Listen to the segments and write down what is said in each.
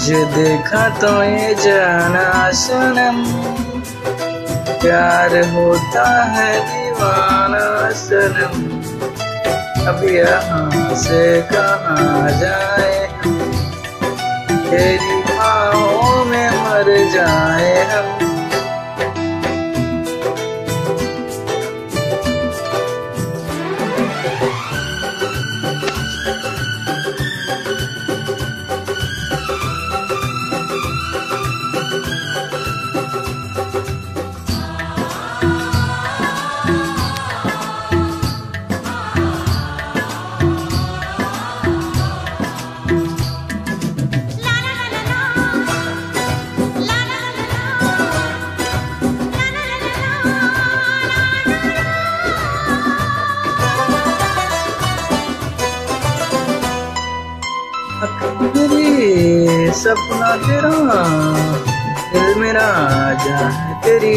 तुझे देखा तो ये जाना सनम। प्यार होता है दीवाना सनम। अब यहाँ से कहा जाए तेरी बाहों में मर जाए हम। तेरी सपना तेरा दिल मेरा जान तेरी।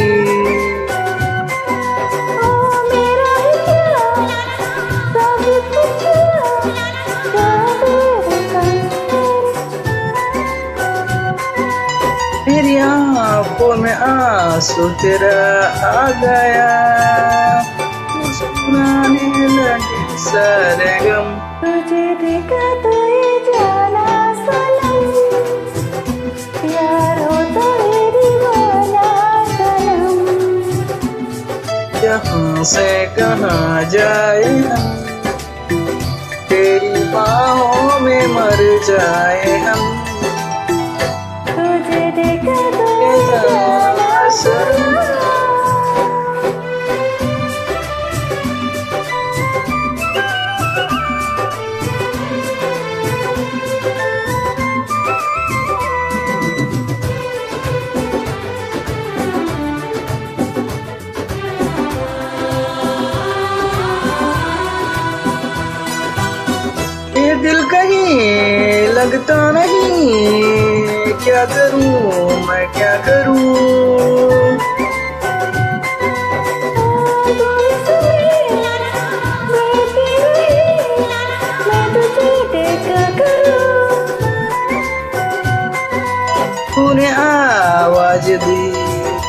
मेरा ही आँखों में आँसू तेरा आ गया। मुस्कुराने लगे सारे यहाँ से कहा जाए हम तेरी बाहों में मर जाए हम। दिल कहीं लगता नहीं। क्या करूँ मैं, क्या करूँ? तूने आवाज़ दी,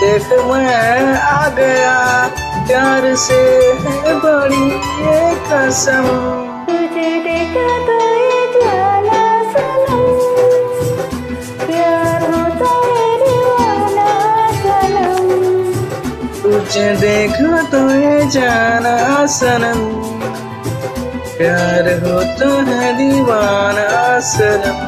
देख मैं आ गया। प्यार से बड़ी कसम। तुझे देखा तो ये जाना सनम। प्यार होता है दीवाना सनम। तुझे देखा तो ये जाना सनम। प्यार होता है दीवाना सनम।